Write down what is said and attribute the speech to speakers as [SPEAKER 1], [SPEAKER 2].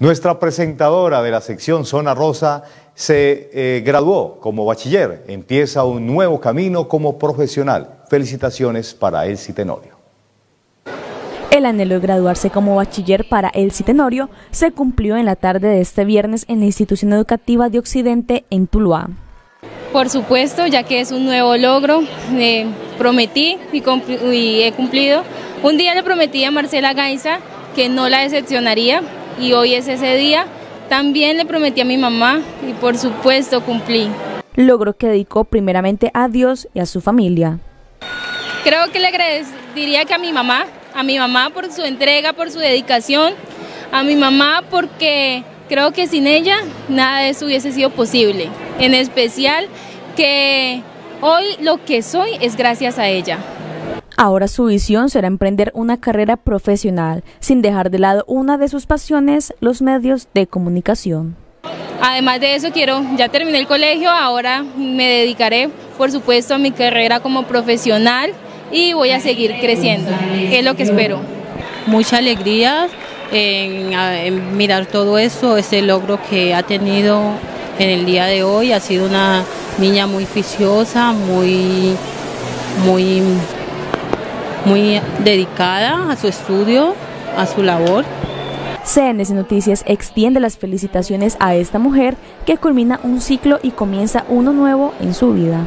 [SPEAKER 1] Nuestra presentadora de la sección Zona Rosa se eh, graduó como bachiller, empieza un nuevo camino como profesional. Felicitaciones para Elsie Tenorio.
[SPEAKER 2] El anhelo de graduarse como bachiller para Elsie Tenorio se cumplió en la tarde de este viernes en la institución educativa de Occidente en Tuluá.
[SPEAKER 3] Por supuesto, ya que es un nuevo logro, eh, prometí y, y he cumplido. Un día le prometí a Marcela Gaiza que no la decepcionaría y hoy es ese día. También le prometí a mi mamá y por supuesto cumplí.
[SPEAKER 2] Logro que dedicó primeramente a Dios y a su familia.
[SPEAKER 3] Creo que le diría que a mi mamá, a mi mamá por su entrega, por su dedicación, a mi mamá porque creo que sin ella nada de eso hubiese sido posible. En especial que hoy lo que soy es gracias a ella.
[SPEAKER 2] Ahora su visión será emprender una carrera profesional, sin dejar de lado una de sus pasiones, los medios de comunicación.
[SPEAKER 3] Además de eso, quiero, ya terminé el colegio, ahora me dedicaré, por supuesto, a mi carrera como profesional y voy a seguir creciendo. Es lo que espero.
[SPEAKER 4] Mucha alegría en, en mirar todo eso, ese logro que ha tenido en el día de hoy. Ha sido una niña muy ficiosa, muy, muy muy dedicada a su estudio, a su labor.
[SPEAKER 2] CNS Noticias extiende las felicitaciones a esta mujer que culmina un ciclo y comienza uno nuevo en su vida.